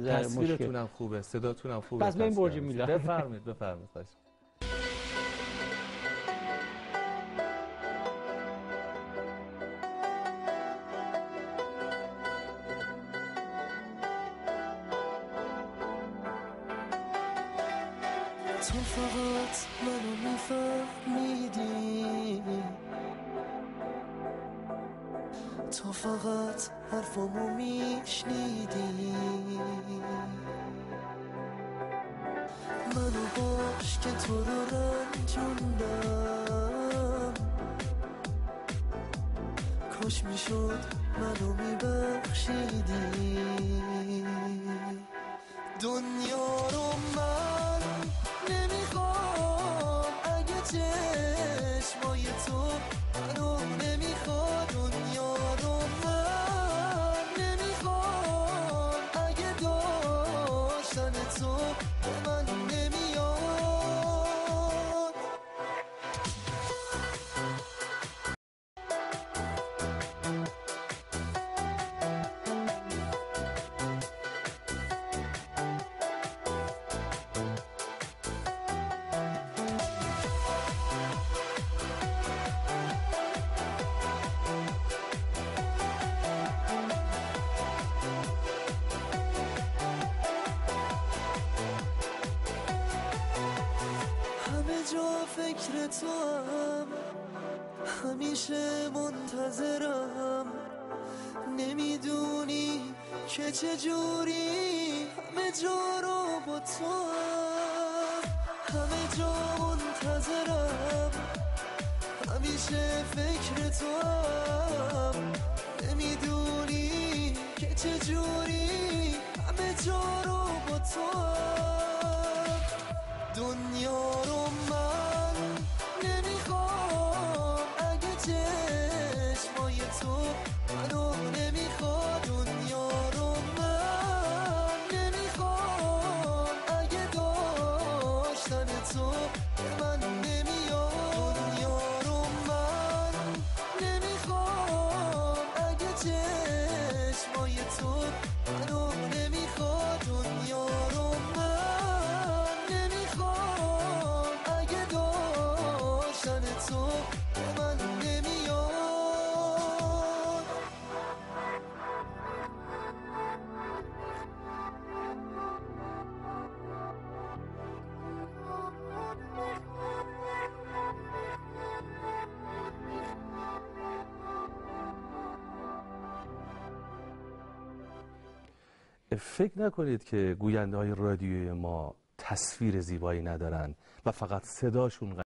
مشکل تصویرتونم خوبه صداتونم خوبه پس به این برج. میلاد. بفرمایید بفرمایید خواهش تو فقط منو میفهمیدی تو فقط حرفامو میشنیدی که تو رو رنجوندم کاش می‌شد منو میبخشیدی. دنیا رو من فکر تو هم همیشه منتظرم. نمی‌دونی که چجوری همه جا رو با تو هم. همه جا منتظرم. همیشه فکر تو هم. نمی‌دونی که چجوری همه جا رو با تو watching. فکر نکنید که گوینده های رادیوی ما تصویر زیبایی ندارن و فقط صداشون